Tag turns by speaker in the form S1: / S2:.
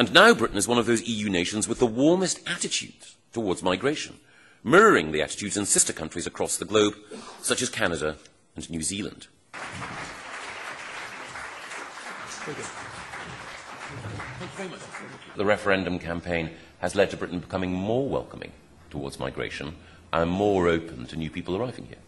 S1: And now Britain is one of those EU nations with the warmest attitudes towards migration, mirroring the attitudes in sister countries across the globe, such as Canada and New Zealand. The referendum campaign has led to Britain becoming more welcoming towards migration and more open to new people arriving here.